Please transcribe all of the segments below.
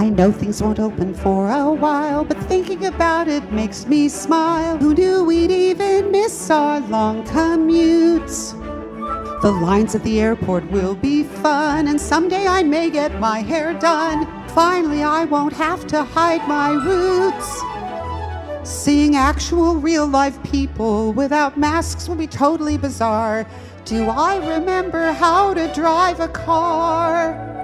I know things won't open for a while, but thinking about it makes me smile. Who knew we'd even miss our long commutes? The lines at the airport will be fun, and someday I may get my hair done. Finally, I won't have to hide my roots. Seeing actual real life people without masks will be totally bizarre. Do I remember how to drive a car?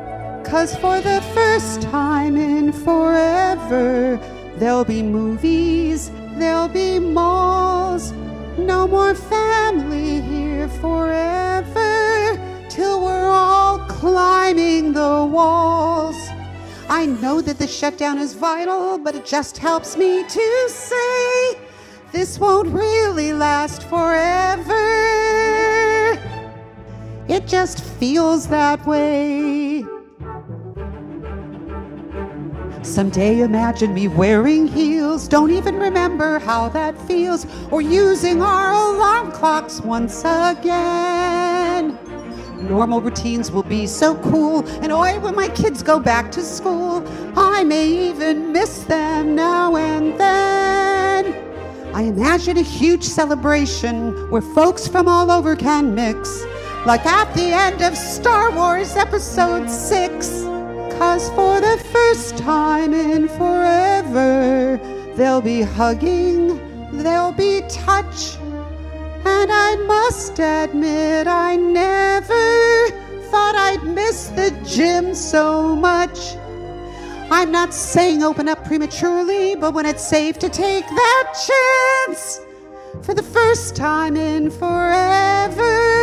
Cause for the first time in forever, there'll be movies, there'll be malls, no more family here forever, till we're all climbing the walls. I know that the shutdown is vital, but it just helps me to say this won't really last forever. It just feels that way. Someday imagine me wearing heels, don't even remember how that feels, or using our alarm clocks once again. Normal routines will be so cool, and oi, when my kids go back to school, I may even miss them now and then. I imagine a huge celebration where folks from all over can mix, like at the end of Star Wars Episode 6. Cause for the first time in forever, they'll be hugging, there'll be touch. And I must admit, I never thought I'd miss the gym so much. I'm not saying open up prematurely, but when it's safe to take that chance for the first time in forever,